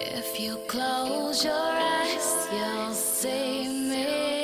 If you close your eyes, you'll see me.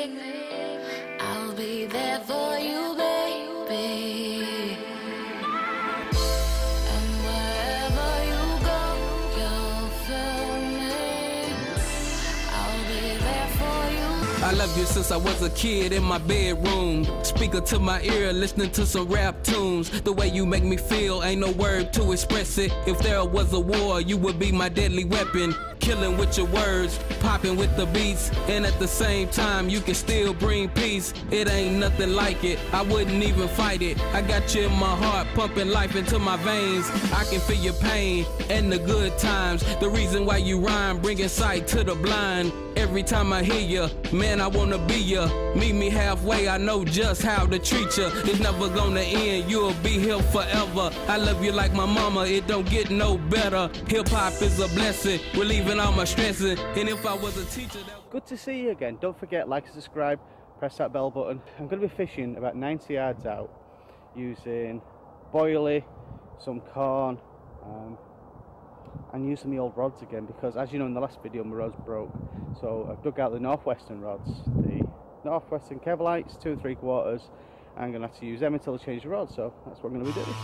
Since I was a kid in my bedroom. Speaker to my ear, listening to some rap tunes. The way you make me feel, ain't no word to express it. If there was a war, you would be my deadly weapon. Killing with your words, popping with the beats, and at the same time, you can still bring peace. It ain't nothing like it, I wouldn't even fight it. I got you in my heart, pumping life into my veins. I can feel your pain and the good times. The reason why you rhyme, bringing sight to the blind. Every time I hear you, man, I wanna be ya. Meet me halfway, I know just how to treat ya. It's never gonna end, you'll be here forever. I love you like my mama, it don't get no better. Hip hop is a blessing, relieving all my stressing. And if I was a teacher, that Good to see you again. Don't forget, like and subscribe, press that bell button. I'm to be fishing about 90 yards out using boilie, some corn, um, and using the old rods again because, as you know, in the last video, my rods broke. So I've dug out the Northwestern rods, the Northwestern Kevlites, two and three quarters. I'm going to have to use them until I change the rod so that's what I'm going to be doing.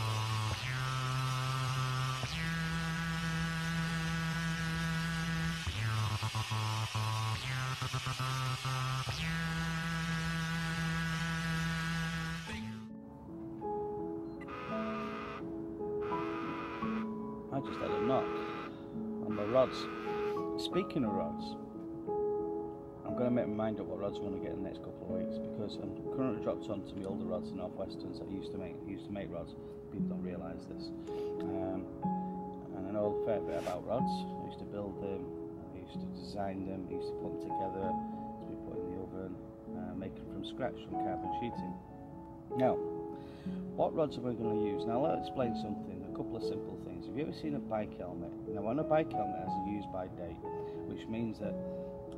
I just had a knock on my rods. Speaking of rods, I'm going to make my mind up what rods I'm going to get in the next couple of weeks because I'm currently dropped onto the older rods, the Northwesterns that I used to make. Used to make rods. People don't realise this. Um, and I know a fair bit about rods. I used to build them. I used to design them. I used to put them together to be put in the oven, uh, make them from scratch from carbon sheeting. Now, what rods am I going to use? Now, let's explain something. Couple of simple things. Have you ever seen a bike helmet? Now, on a bike helmet has a use by date, which means that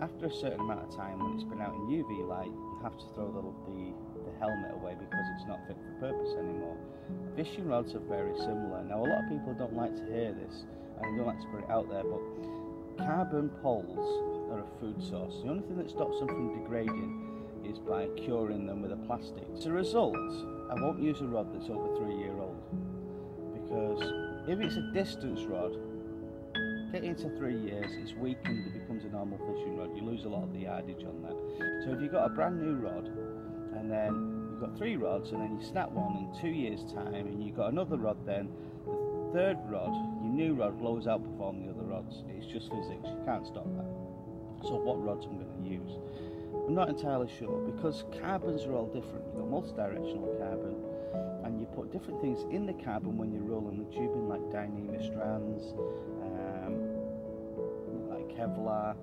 after a certain amount of time, when it's been out in UV light, you have to throw the, the, the helmet away because it's not fit for purpose anymore. Fishing rods are very similar. Now, a lot of people don't like to hear this and don't like to put it out there, but carbon poles are a food source. The only thing that stops them from degrading is by curing them with a plastic. As a result, I won't use a rod that's over three year old because if it's a distance rod, get into three years, it's weakened, it becomes a normal fishing rod. You lose a lot of the yardage on that. So if you've got a brand new rod and then you've got three rods and then you snap one in two years' time and you've got another rod then, the third rod, your new rod will always outperform the other rods. It's just physics, you can't stop that. So what rods I'm going to use? I'm not entirely sure because carbons are all different. You've got multi-directional carbon put different things in the cabin when you're rolling the tubing like Dyneema strands, um, like Kevlar.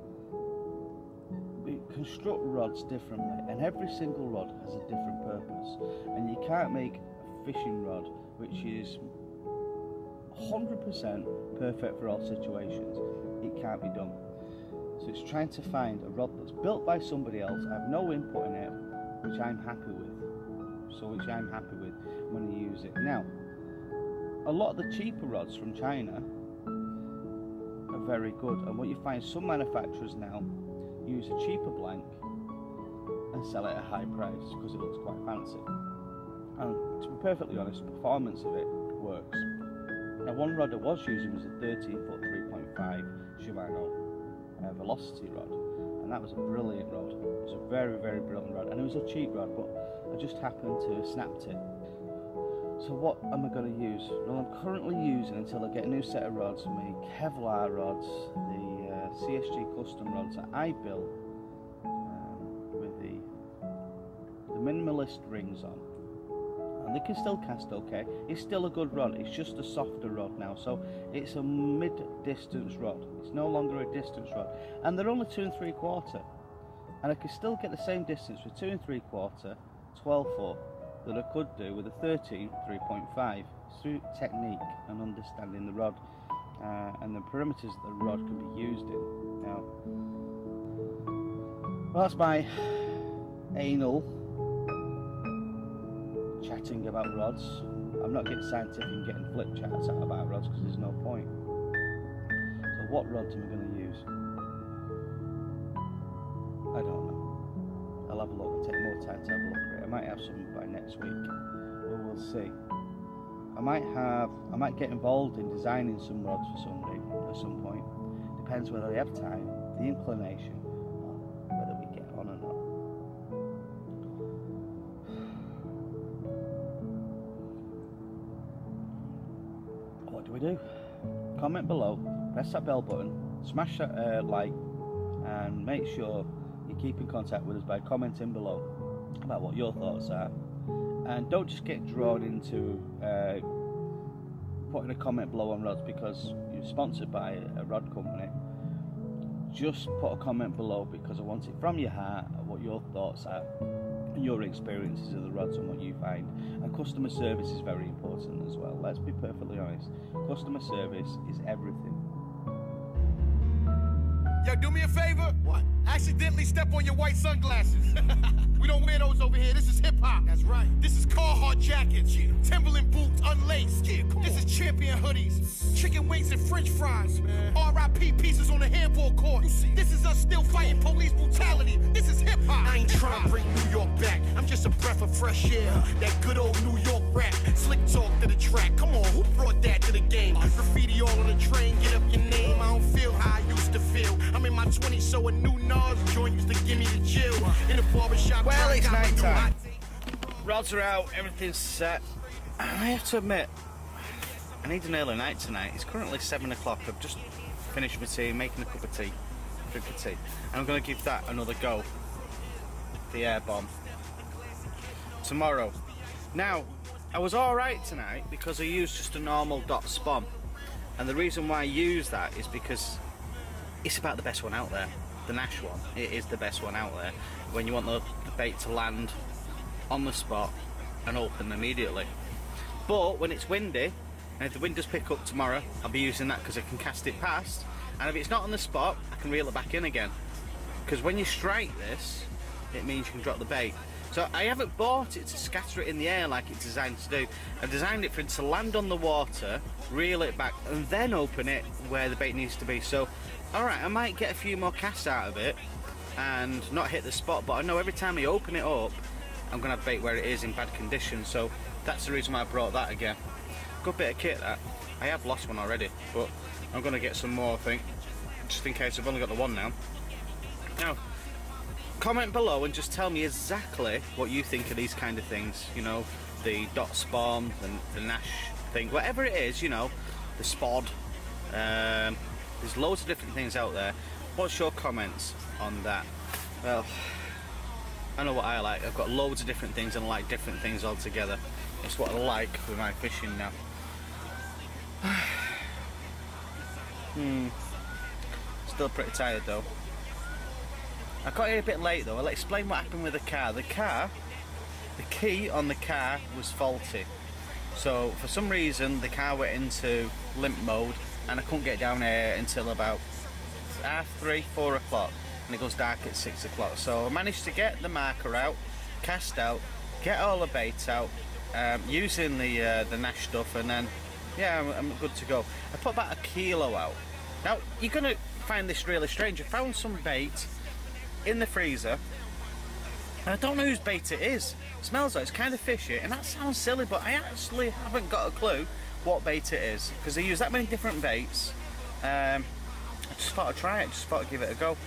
We construct rods differently and every single rod has a different purpose and you can't make a fishing rod which is 100% perfect for all situations. It can't be done. So it's trying to find a rod that's built by somebody else, I have no input in it, which I'm happy with. So which I'm happy with when you use it. Now, a lot of the cheaper rods from China are very good, and what you find some manufacturers now use a cheaper blank and sell it at a high price because it looks quite fancy. And to be perfectly honest, the performance of it works. Now one rod I was using was a 13 foot 3.5 Shimano uh, velocity rod and that was a brilliant rod it was a very very brilliant rod and it was a cheap rod but I just happened to have snapped it so what am I going to use well I'm currently using until I get a new set of rods my Kevlar rods the uh, CSG custom rods that I built um, with the the minimalist rings on and they can still cast okay. It's still a good rod, it's just a softer rod now, so it's a mid-distance rod. It's no longer a distance rod. And they're only two and three quarter. And I can still get the same distance with two and three quarter, 12 foot, that I could do with a 13, 3.5. It's through technique and understanding the rod uh, and the parameters that the rod can be used in. Now, well, that's my anal chatting about rods. I'm not getting scientific and getting flip chats out about rods because there's no point. So what rods am I going to use? I don't know. I'll have a look. Take more time to have a look at it. I might have some by next week. Well, we'll see. I might have. I might get involved in designing some rods for somebody at some point. Depends whether they have time, the inclination, or whether we get on or not. What do we do? Comment below, press that bell button, smash that uh, like, and make sure keep in contact with us by commenting below about what your thoughts are. And don't just get drawn into uh, putting a comment below on rods because you're sponsored by a rod company. Just put a comment below because I want it from your heart what your thoughts are and your experiences of the rods and what you find. And customer service is very important as well. Let's be perfectly honest. Customer service is everything. Yo, do me a favor. What? Accidentally step on your white sunglasses. we don't wear those over here. This is hip hop. That's right. This is Carhartt jackets. Yeah. Timberland boots, unlaced. Yeah, this is champion hoodies. Chicken wings and French fries. R.I.P. pieces on the handball court. This is us still fighting police brutality. This is hip hop. I ain't trying to bring New York back. I'm just a breath of fresh air. That good old New York rap. Slick talk to the track. Come on, to night time. Rods are out, everything's set. I have to admit, I need an early night tonight. It's currently 7 o'clock. I've just finished my tea, making a cup of tea, drink of tea. And I'm going to give that another go. The air bomb. Tomorrow. Now, I was alright tonight because I used just a normal dot Spomb. And the reason why I use that is because it's about the best one out there. The Nash one. It is the best one out there. When you want the, bait to land on the spot and open immediately. But when it's windy, and if the wind does pick up tomorrow, I'll be using that because I can cast it past. And if it's not on the spot, I can reel it back in again. Because when you strike this, it means you can drop the bait. So I haven't bought it to scatter it in the air like it's designed to do. I've designed it for it to land on the water, reel it back, and then open it where the bait needs to be. So, alright, I might get a few more casts out of it and not hit the spot, but I know every time I open it up, I'm going to have bait where it is in bad condition. So that's the reason why I brought that again. Good bit of kit that. I have lost one already, but I'm going to get some more, I think, just in case I've only got the one now. Now, comment below and just tell me exactly what you think of these kind of things. You know, the dot Spomb, the, the Nash thing, whatever it is, you know, the spod. Um, there's loads of different things out there. What's your comments on that? Well, I know what I like. I've got loads of different things and I like different things altogether. It's what I like with my fishing now. hmm. Still pretty tired though. I got here a bit late though. I'll explain what happened with the car. The car, the key on the car was faulty. So for some reason the car went into limp mode and I couldn't get down here until about half three, four o'clock and it goes dark at six o'clock. So I managed to get the marker out, cast out, get all the bait out, um, using the uh, the Nash stuff and then yeah, I'm, I'm good to go. I put about a kilo out. Now you're gonna find this really strange. I found some bait in the freezer and I don't know whose bait it is. smells like it's kind of fishy, and that sounds silly, but I actually haven't got a clue what bait it is because they use that many different baits. Um, I just thought I'd try it, just thought I'd give it a go.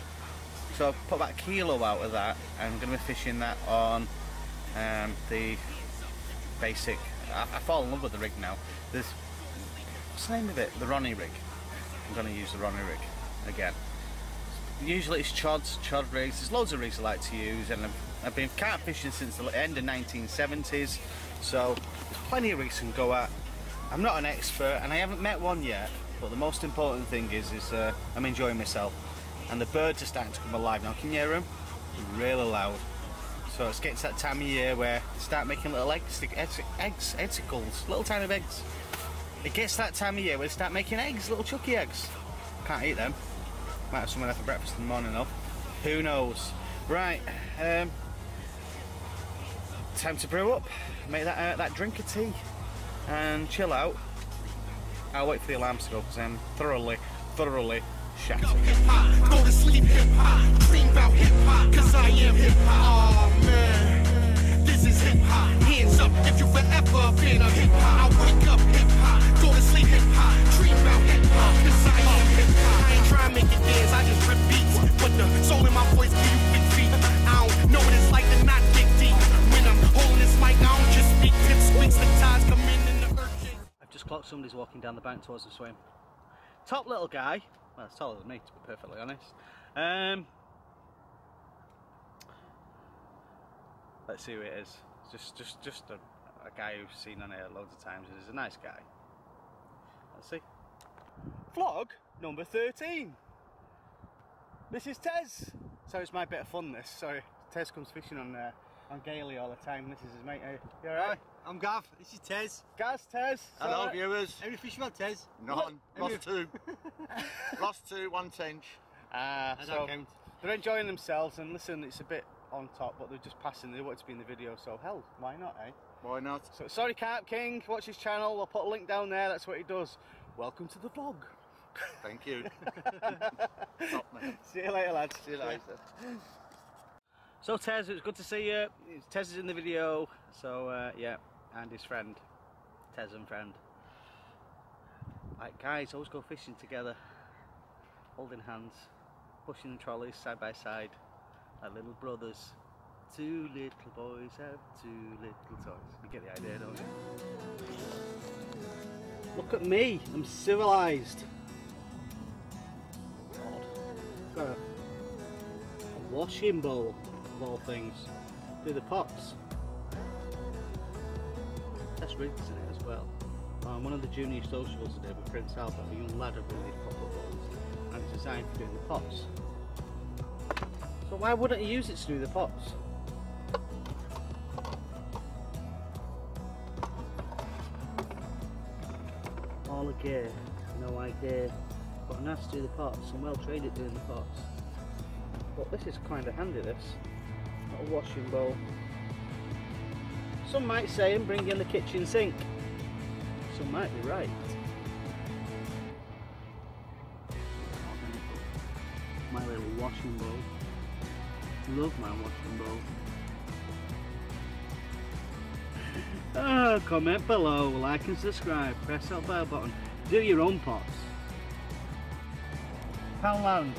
So I've put a kilo out of that, and I'm going to be fishing that on um, the basic. I, I fall in love with the rig now. There's what's the name of it? The Ronnie rig. I'm going to use the Ronnie rig again. Usually it's chods, chod rigs. There's loads of rigs I like to use, and I've, I've been carp fishing since the end of 1970s, so there's plenty of rigs I can go at. I'm not an expert, and I haven't met one yet. But the most important thing is, is uh, I'm enjoying myself, and the birds are starting to come alive now. Can you hear them? Really loud. So it's getting to that time of year where they start making little eggs, eggs, eggs, eggsicles, little tiny eggs. It gets that time of year where they start making eggs, little chucky eggs. Can't eat them. Might have someone there for breakfast in the morning though. Who knows? Right, um, time to brew up. Make that uh, that drink of tea and chill out. I'll wait for the alarm to go because I'm thoroughly, thoroughly shattered. Go to sleep hip hop, dream about hip hop, cause I am hip hop. Oh man, this is hip hop. Hands up if you forever been a hip hop. I wake up hip hop, go to sleep hip hop, dream about hip hop, cause I. I just rip beats. But the soul in my voice give you feet. I don't know what it's like to not dig deep. When I'm holding this mic, I don't just speak tip squeaks, the tides come in and the urgent. I've just clocked somebody's walking down the bank towards the swim. Top little guy. Well, it's taller than me, to be perfectly honest. Um, let's see who it is. Just, just, just a, a guy who's seen on here loads of times. He's a nice guy. Let's see. Vlog number 13. This is Tez. So it's my bit of fun. This. Sorry, Tez comes fishing on uh, on Gailey all the time. This is his mate. Hey, you alright? I'm Gav. This is Tez. Gaz, Tez. Hello, viewers. Every fish you had, Tez? None. Lost two. Lost two, one tench. Ah, I so count. they're enjoying themselves, and listen, it's a bit on top, but they're just passing. They want to be in the video, so hell, why not, eh? Why not? So sorry, Carp King. Watch his channel. I'll put a link down there. That's what he does. Welcome to the vlog. Thank you. Top. See you later, lads. See you later. So Tez, it was good to see you. Tez is in the video, so uh, yeah, and his friend, Tez and friend. Like guys, always go fishing together, holding hands, pushing the trolleys side by side, like little brothers. Two little boys have two little toys. You get the idea, don't you? Look at me, I'm civilized. Got a, a washing bowl of all things. Do the pots. That's rigs in it as well. On one of the junior socials today with Prince Albert, a young lad had one of these bowls and it's designed for doing the pots. So why wouldn't you use it to do the pots? All a gear, no idea. Nice to do the parts and well trained at doing the parts. But this is kind of handy this. Not a washing bowl. Some might say and bring in the kitchen sink. Some might be right. My little washing bowl. Love my washing bowl. Ah, comment below, like and subscribe, press that bell button, do your own pots. Poundland,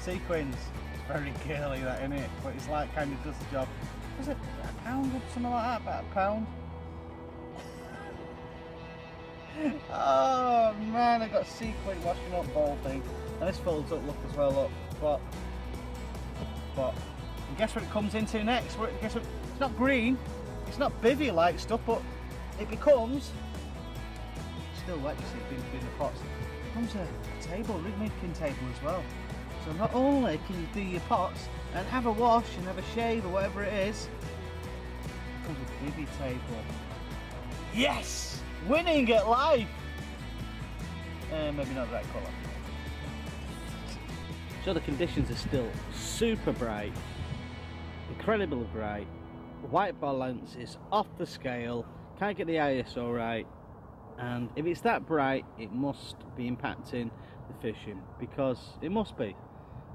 sequins, it's very girly that in it, but it's like kind of does the job. Was it a pound or something like that, about a pound? oh man, I got sequin washing up bowl thing, and this folds up look as well, look, but, but, and guess what it comes into next? What- Guess what, it's not green, it's not bivy like stuff, but it becomes still wet. You see, in the pots. It becomes a, a table, rig making table as well. So not only can you do your pots and have a wash and have a shave or whatever it is, it becomes a bivy table. Yes, winning at life. Uh, maybe not right colour. So the conditions are still super bright, incredibly bright. White balance is off the scale, can't get the ISO right, and if it's that bright, it must be impacting the fishing because it must be.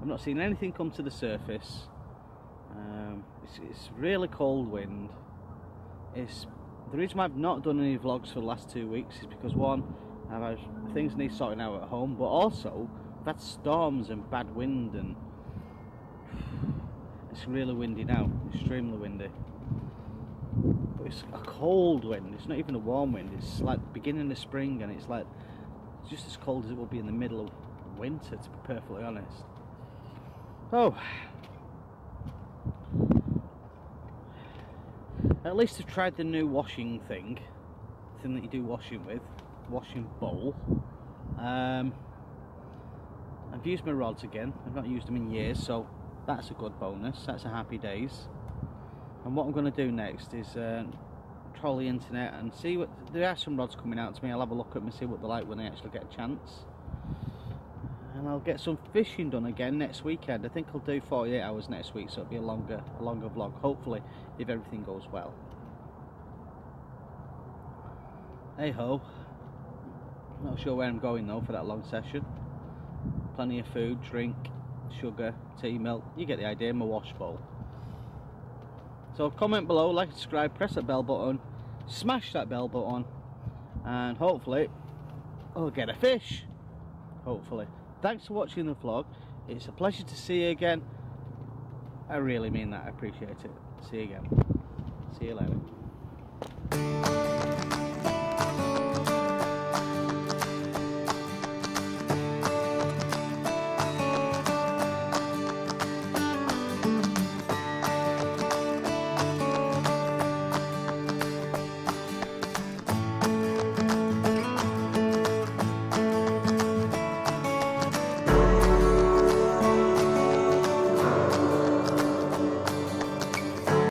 I've not seen anything come to the surface. Um, it's, it's really cold wind. It's the reason I've not done any vlogs for the last two weeks is because one, I've had things need sorting out at home, but also I've had storms and bad wind and it's really windy now, extremely windy. But it's a cold wind, it's not even a warm wind, it's like the beginning of spring and it's like just as cold as it will be in the middle of winter to be perfectly honest. So at least I've tried the new washing thing, thing that you do washing with, washing bowl. Um, I've used my rods again, I've not used them in years so that's a good bonus, that's a happy days. And what I'm going to do next is uh, troll the internet and see what there are some rods coming out to me. I'll have a look at them and see what they're like when I actually get a chance. And I'll get some fishing done again next weekend. I think I'll do 48 hours next week, so it'll be a longer, a longer vlog. Hopefully, if everything goes well. Hey ho. Not sure where I'm going though for that long session. Plenty of food, drink, sugar, tea, milk. You get the idea, my wash bowl. So comment below, like, subscribe, press that bell button, smash that bell button, and hopefully I'll get a fish. Hopefully. Thanks for watching the vlog. It's a pleasure to see you again. I really mean that. I appreciate it. See you again. See you later.